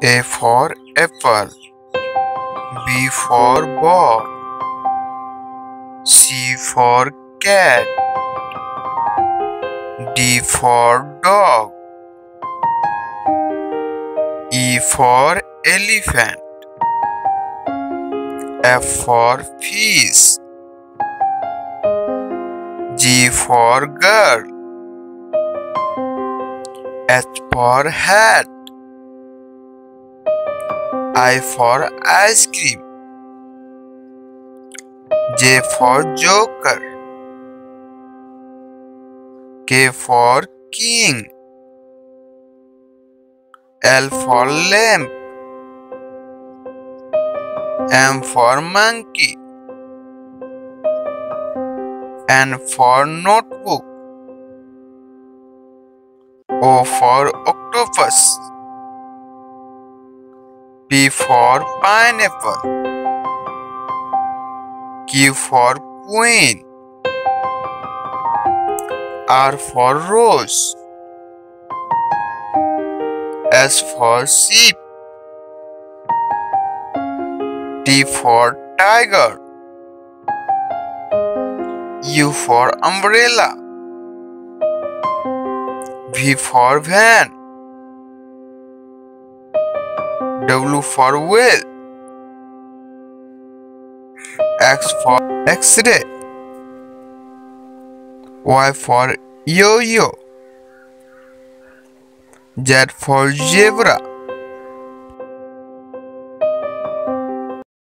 A for apple. B for ball. C for cat. D for dog. E for elephant. F for fish. G for girl. H for hat. I for ice cream. J for joker. K for king. L for lamp. M for monkey. N for notebook. O for octopus. P for pineapple. Q for queen. R for rose. S for sheep. T for tiger. U for umbrella. V for van. W for whale. X for X-ray. Y for yo-yo. Z for zebra.